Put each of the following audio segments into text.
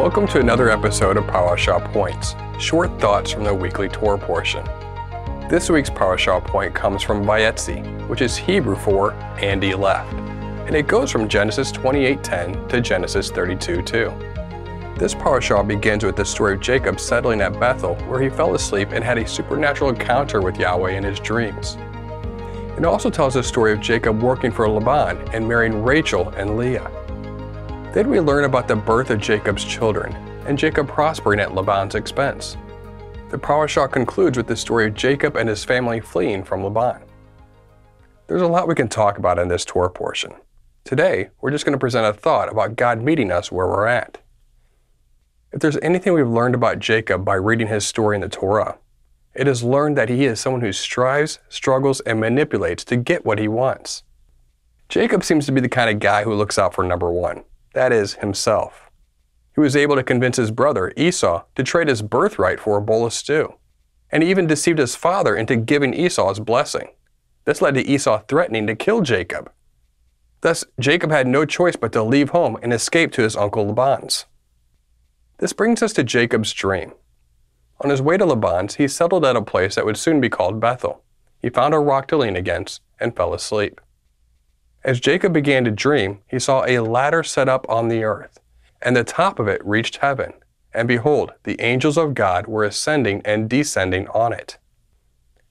Welcome to another episode of Parashah Points, short thoughts from the weekly Torah portion. This week's Parashah point comes from Vayetze, which is Hebrew for "and he left," and it goes from Genesis 28:10 to Genesis 32:2. This parashah begins with the story of Jacob settling at Bethel, where he fell asleep and had a supernatural encounter with Yahweh in his dreams. It also tells the story of Jacob working for Laban and marrying Rachel and Leah. Then we learn about the birth of Jacob's children and Jacob prospering at Laban's expense. The parashah concludes with the story of Jacob and his family fleeing from Laban. There's a lot we can talk about in this Torah portion. Today, we're just going to present a thought about God meeting us where we're at. If there's anything we've learned about Jacob by reading his story in the Torah, it is learned that he is someone who strives, struggles, and manipulates to get what he wants. Jacob seems to be the kind of guy who looks out for number one that is, himself. He was able to convince his brother, Esau, to trade his birthright for a bowl of stew. And he even deceived his father into giving Esau his blessing. This led to Esau threatening to kill Jacob. Thus, Jacob had no choice but to leave home and escape to his uncle Laban's. This brings us to Jacob's dream. On his way to Laban's, he settled at a place that would soon be called Bethel. He found a rock to lean against and fell asleep. As Jacob began to dream, he saw a ladder set up on the earth, and the top of it reached heaven. And behold, the angels of God were ascending and descending on it.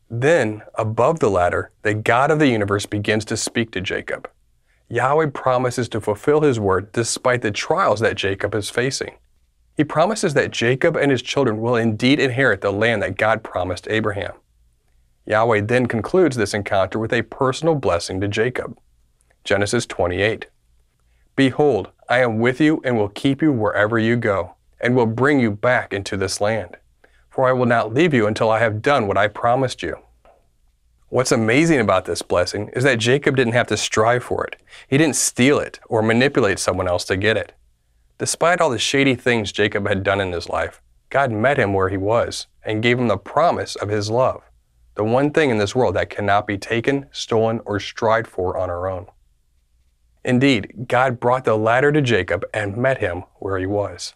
Then, above the ladder, the God of the universe begins to speak to Jacob. Yahweh promises to fulfill his word despite the trials that Jacob is facing. He promises that Jacob and his children will indeed inherit the land that God promised Abraham. Yahweh then concludes this encounter with a personal blessing to Jacob. Genesis 28. Behold, I am with you and will keep you wherever you go, and will bring you back into this land. For I will not leave you until I have done what I promised you. What's amazing about this blessing is that Jacob didn't have to strive for it. He didn't steal it or manipulate someone else to get it. Despite all the shady things Jacob had done in his life, God met him where he was and gave him the promise of his love, the one thing in this world that cannot be taken, stolen, or strived for on our own. Indeed, God brought the ladder to Jacob and met him where he was.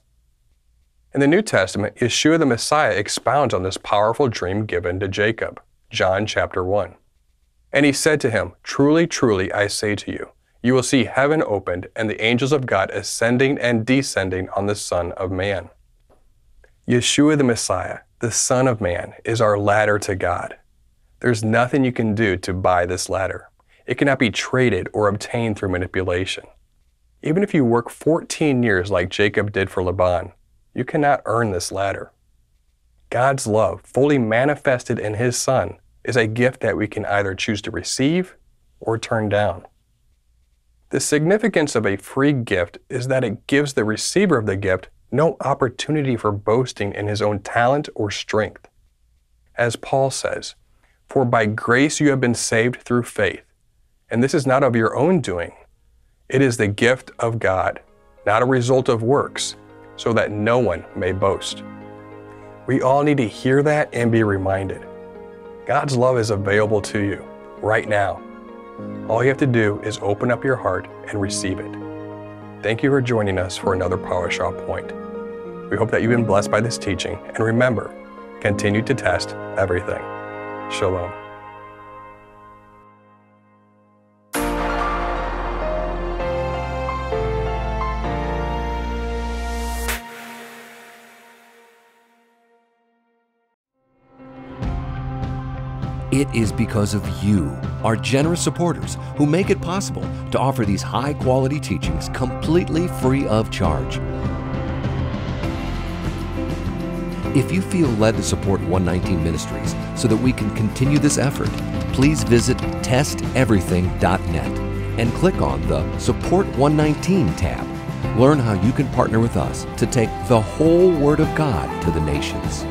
In the New Testament, Yeshua the Messiah expounds on this powerful dream given to Jacob. John chapter 1. And he said to him, Truly, truly, I say to you, you will see heaven opened and the angels of God ascending and descending on the Son of Man. Yeshua the Messiah, the Son of Man, is our ladder to God. There's nothing you can do to buy this ladder. It cannot be traded or obtained through manipulation. Even if you work 14 years like Jacob did for Laban, you cannot earn this ladder. God's love, fully manifested in His Son, is a gift that we can either choose to receive or turn down. The significance of a free gift is that it gives the receiver of the gift no opportunity for boasting in his own talent or strength. As Paul says, For by grace you have been saved through faith, and this is not of your own doing. It is the gift of God, not a result of works, so that no one may boast. We all need to hear that and be reminded. God's love is available to you right now. All you have to do is open up your heart and receive it. Thank you for joining us for another Parashah Point. We hope that you've been blessed by this teaching, and remember, continue to test everything. Shalom. It is because of you, our generous supporters, who make it possible to offer these high quality teachings completely free of charge. If you feel led to support 119 Ministries so that we can continue this effort, please visit testeverything.net and click on the Support 119 tab. Learn how you can partner with us to take the whole Word of God to the nations.